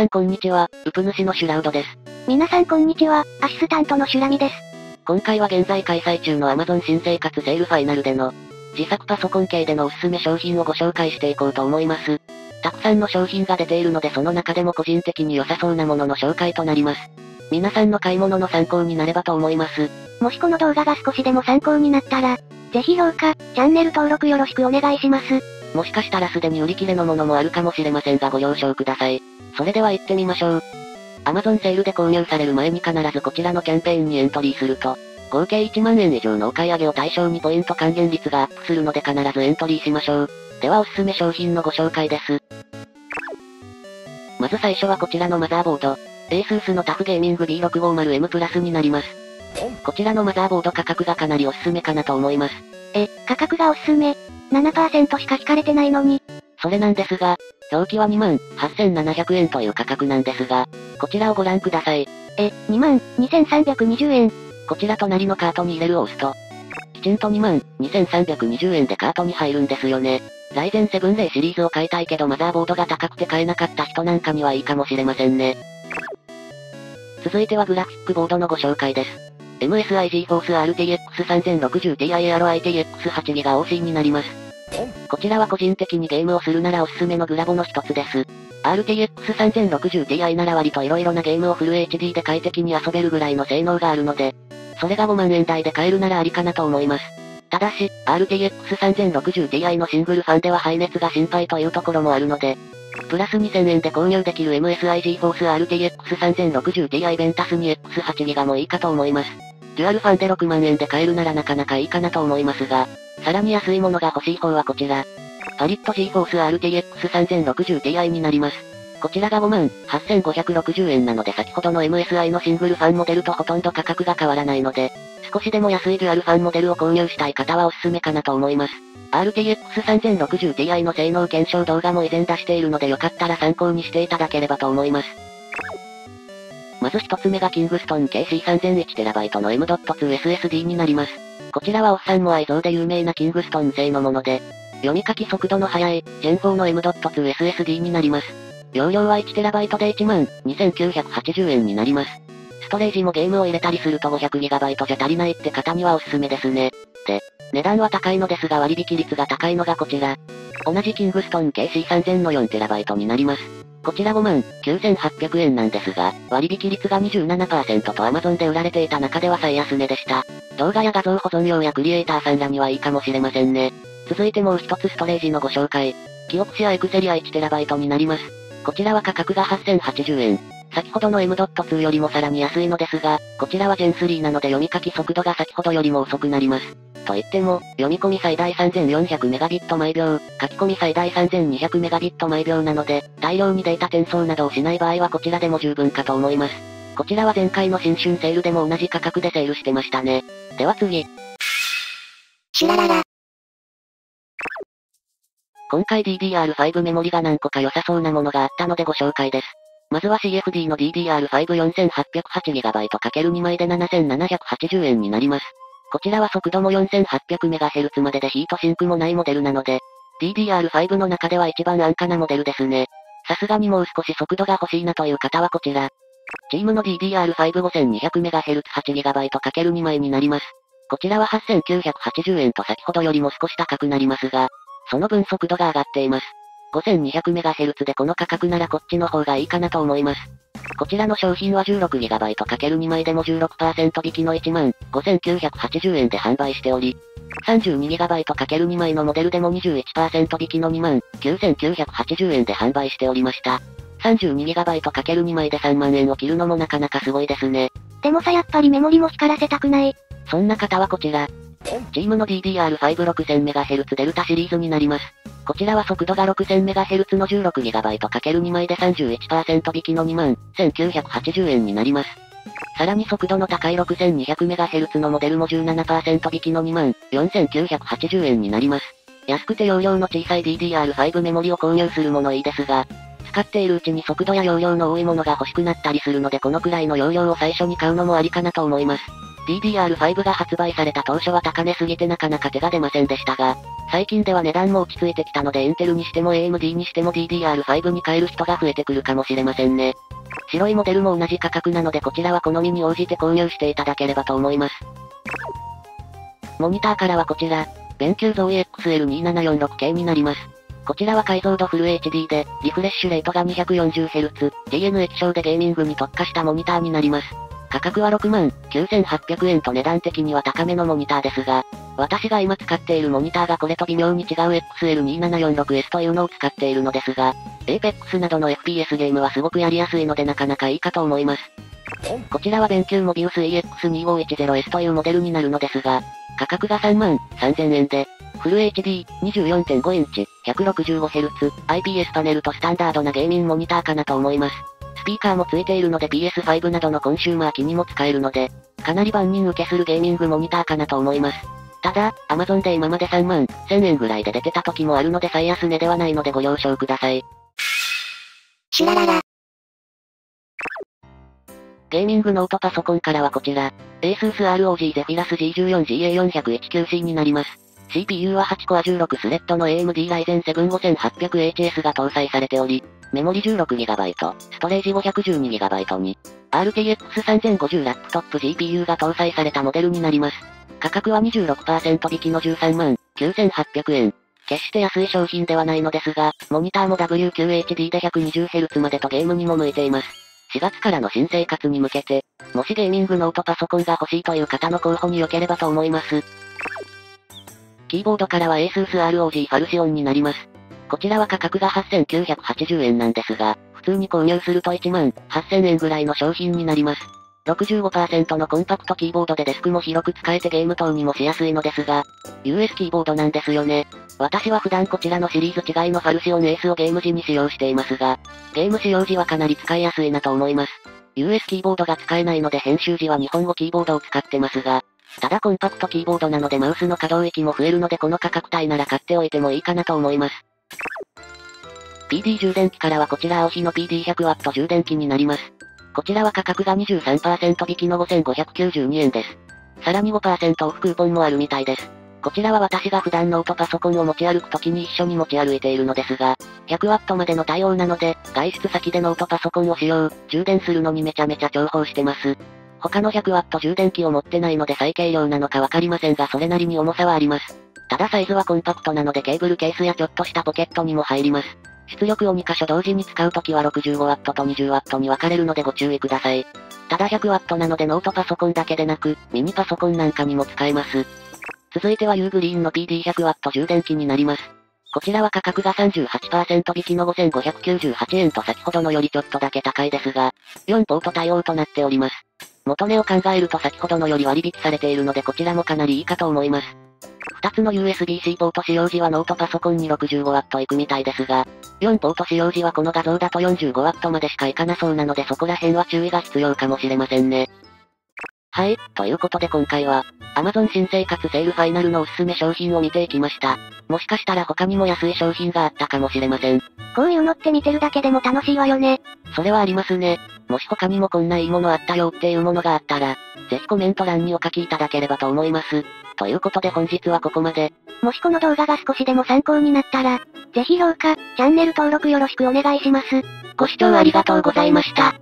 さんこんにちは、ウプ主のシュラウドです。皆さんこんにちは、アシスタントのシュラミです。今回は現在開催中の Amazon 新生活セールファイナルでの、自作パソコン系でのおすすめ商品をご紹介していこうと思います。たくさんの商品が出ているのでその中でも個人的に良さそうなものの紹介となります。皆さんの買い物の参考になればと思います。もしこの動画が少しでも参考になったら、ぜひ評価、チャンネル登録よろしくお願いします。もしかしたらすでに売り切れのものもあるかもしれませんがご了承ください。それでは行ってみましょう。Amazon セールで購入される前に必ずこちらのキャンペーンにエントリーすると、合計1万円以上のお買い上げを対象にポイント還元率がアップするので必ずエントリーしましょう。ではおすすめ商品のご紹介です。まず最初はこちらのマザーボード。ASUS のタフゲーミング B650M プラスになります。こちらのマザーボード価格がかなりおすすめかなと思います。え、価格がおすすめ。7%しか引かれてないのに。それなんですが、表記は2万8700円という価格なんですが、こちらをご覧ください。え、2万2320円。こちら隣のカートに入れるを押すと、きちんと2万2320円でカートに入るんですよね。ライゼン7レイシリーズを買いたいけどマザーボードが高くて買えなかった人なんかにはいいかもしれませんね。続いてはグラフィックボードのご紹介です。MSI GeForce RTX 3060 Ti RITX8GB OC になります。こちらは個人的にゲームをするならおすすめのグラボの一つです。RTX 3060 Ti なら割と色々なゲームをフル HD で快適に遊べるぐらいの性能があるので、それが5万円台で買えるならありかなと思います。ただし、RTX 3060 Ti のシングルファンでは排熱が心配というところもあるので、プラス2000円で購入できる MSI GeForce RTX 3060 Ti ベンタスに X8GB もいいかと思います。デュアルファンで6万円で買えるならなかなかいいかなと思いますが、さらに安いものが欲しい方はこちら。パリット GForce RTX 3060 Ti になります。こちらが5万8560円なので先ほどの MSI のシングルファンモデルとほとんど価格が変わらないので、少しでも安いデュアルファンモデルを購入したい方はおすすめかなと思います。RTX 3060 Ti の性能検証動画も以前出しているのでよかったら参考にしていただければと思います。まず一つ目がキングストン KC3001TB の M.2 SSD になります。こちらはおっさんも愛蔵で有名なキングストン製のもので、読み書き速度の速い Gen4 の M.2 SSD になります。容量は 1TB で1万2980円になります。ストレージもゲームを入れたりすると 500GB じゃ足りないって方にはおすすめですね。で、値段は高いのですが割引率が高いのがこちら。同じキングストン KC3000 の 4TB になります。こちら5万9800円なんですが、割引率が27%と Amazon で売られていた中では最安値でした。動画や画像保存用やクリエイターさんらにはいいかもしれませんね。続いてもう一つストレージのご紹介。キオプシアエクセリア 1TB になります。こちらは価格が8080円。先ほどの M.2 よりもさらに安いのですが、こちらは Gen3 なので読み書き速度が先ほどよりも遅くなります。と言っても、読み込み最大 3400Mbit 毎秒、書き込み最大 3200Mbit 毎秒なので、大量にデータ転送などをしない場合はこちらでも十分かと思います。こちらは前回の新春セールでも同じ価格でセールしてましたね。では次。シュラララ。今回 DDR5 メモリが何個か良さそうなものがあったのでご紹介です。まずは CFD の DDR54808GB×2 枚で7780円になります。こちらは速度も 4800MHz まででヒートシンクもないモデルなので、DDR5 の中では一番安価なモデルですね。さすがにもう少し速度が欲しいなという方はこちら。チームの DDR55200MHz8GB×2 枚になります。こちらは8980円と先ほどよりも少し高くなりますが、その分速度が上がっています。5200MHz でこの価格ならこっちの方がいいかなと思います。こちらの商品は 16GB×2 枚でも16%引きの1万5980円で販売しており、32GB×2 枚のモデルでも21%引きの2万9980円で販売しておりました。32GB×2 枚で3万円を切るのもなかなかすごいですね。でもさやっぱりメモリも光らせたくない。そんな方はこちら。チームの DDR56000MHz デルタシリーズになります。こちらは速度が 6000MHz の 16GB×2 枚で31%引きの2万1980円になります。さらに速度の高い 6200MHz のモデルも17%引きの2万4980円になります。安くて容量の小さい DDR5 メモリを購入するものいいですが、使っているうちに速度や容量の多いものが欲しくなったりするのでこのくらいの容量を最初に買うのもありかなと思います。DDR5 が発売された当初は高値すぎてなかなか手が出ませんでしたが、最近では値段も落ち着いてきたのでインテルにしても AMD にしても DDR5 に変える人が増えてくるかもしれませんね。白いモデルも同じ価格なのでこちらは好みに応じて購入していただければと思います。モニターからはこちら、 BenQ ZOWIE XL2746K になります。こちらは解像度フル HD で、リフレッシュレートが 240Hz、DN 液晶でゲーミングに特化したモニターになります。価格は6万9800円と値段的には高めのモニターですが、私が今使っているモニターがこれと微妙に違う XL2746S というのを使っているのですが、Apex などの FPS ゲームはすごくやりやすいのでなかなかいいかと思います。こちらはベンキューモビウス EX2510S というモデルになるのですが、価格が3万3000円で、フル HD、24.5インチ、165Hz、IPS パネルとスタンダードなゲーミングモニターかなと思います。スピーカーも付いているので PS5 などのコンシューマー機にも使えるので、かなり万人受けするゲーミングモニターかなと思います。ただ、Amazon で今まで3万1000円ぐらいで出てた時もあるので最安値ではないのでご了承ください。シュラララ。ゲーミングノートパソコンからはこちら、ASUS ROG Zephyrus G14GA401QC になります。CPU は8コア16スレッドの AMD Ryzen 7 5800HS が搭載されており、メモリ 16GB、ストレージ 512GB に、RTX 3050ラップトップ GPU が搭載されたモデルになります。価格は26%引きの13万9800円。決して安い商品ではないのですが、モニターも WQHD で 120Hz までとゲームにも向いています。4月からの新生活に向けて、もしゲーミングノートパソコンが欲しいという方の候補に良ければと思います。キーボードからは ASUS ROG ファルシオンになります。こちらは価格が8980円なんですが、普通に購入すると1万8000円ぐらいの商品になります。65%のコンパクトキーボードでデスクも広く使えてゲーム等にもしやすいのですが、US キーボードなんですよね。私は普段こちらのシリーズ違いのファルシオンエースをゲーム時に使用していますが、ゲーム使用時はかなり使いやすいなと思います。US キーボードが使えないので編集時は日本語キーボードを使ってますが、ただコンパクトキーボードなのでマウスの可動域も増えるのでこの価格帯なら買っておいてもいいかなと思います。PD 充電器からはこちら青日の PD100W 充電器になります。こちらは価格が23%引きの5592円です。さらに5%オフクーポンもあるみたいです。こちらは私が普段ノートパソコンを持ち歩く時に一緒に持ち歩いているのですが、100W までの対応なので、外出先でノートパソコンを使用、充電するのにめちゃめちゃ重宝してます。他の 100W 充電器を持ってないので最軽量なのかわかりませんがそれなりに重さはあります。ただサイズはコンパクトなのでケーブルケースやちょっとしたポケットにも入ります。出力を2箇所同時に使うときは 65W と 20W に分かれるのでご注意ください。ただ 100W なのでノートパソコンだけでなく、ミニパソコンなんかにも使えます。続いては U グリーンの PD100W 充電器になります。こちらは価格が38%引きの5598円と先ほどのよりちょっとだけ高いですが、4ポート対応となっております。元値を考えると先ほどのより割引されているのでこちらもかなりいいかと思います。2つの USB-C ポート使用時はノートパソコンに 65W いくみたいですが、4ポート使用時はこの画像だと 45W までしかいかなそうなのでそこら辺は注意が必要かもしれませんね。はい、ということで今回は、Amazon 新生活セールファイナルのおすすめ商品を見ていきました。もしかしたら他にも安い商品があったかもしれません。こういうのって見てるだけでも楽しいわよね。それはありますね。もし他にもこんないいものあったよっていうものがあったら、ぜひコメント欄にお書きいただければと思います。ということで本日はここまで。もしこの動画が少しでも参考になったら、ぜひ評価、チャンネル登録よろしくお願いします。ご視聴ありがとうございました。